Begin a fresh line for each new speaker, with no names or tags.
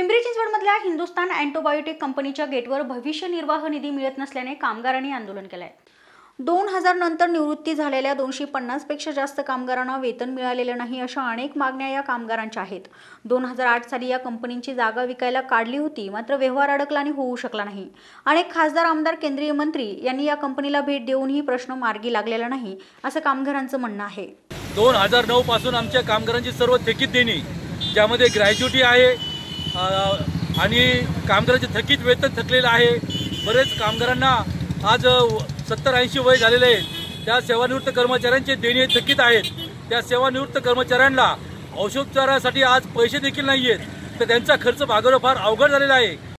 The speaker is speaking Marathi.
पिंपरी चिंचवडमधल्या हिंदुस्तान अँटोबायोटिक कंपनीच्या गेटवर भविष्य निर्वाह निधी मिळत नसल्याने कामगारांनी आंदोलन केलं आहे दोन हजार नंतर निवृत्ती झालेल्या दोनशे पन्नासपेक्षा जास्त कामगारांना वेतन मिळालेलं नाही अशा अनेक मागण्या या कामगारांच्या आहेत. दोन हजार आठ साली या कंपनीची जागा विकायला काढली होती मात्र व्यवहार अडकला आणि होऊ शकला नाही. अनेक खासदार आमदार केंद्रीय मंत्री यांनी या कंपनीला भेट देऊनही प्रश्न मार्गी लागलेला नाही असं कामगारांचं म्हणणं आहे.
दोन हजार नऊ पासून आमच्या कामगारांची सर्व थकीत देणी ज्यामध्ये ग्रॅज्युटी आहे आणि कामगारांचे थकीत वेतन थकलेलं आहे. बरेच कामगारांना आज सत्तर ऐंशी वय झालेले आहेत त्या सेवानिवृत्त कर्मचाऱ्यांचे देणे थकीत आहेत. त्या सेवानिवृत्त कर्मचाऱ्यांना औषधोपचारासाठी आज पैसे देखील नाही आहेत तर त्यांचा खर्च भागवणं फार अवघड झालेला आहे.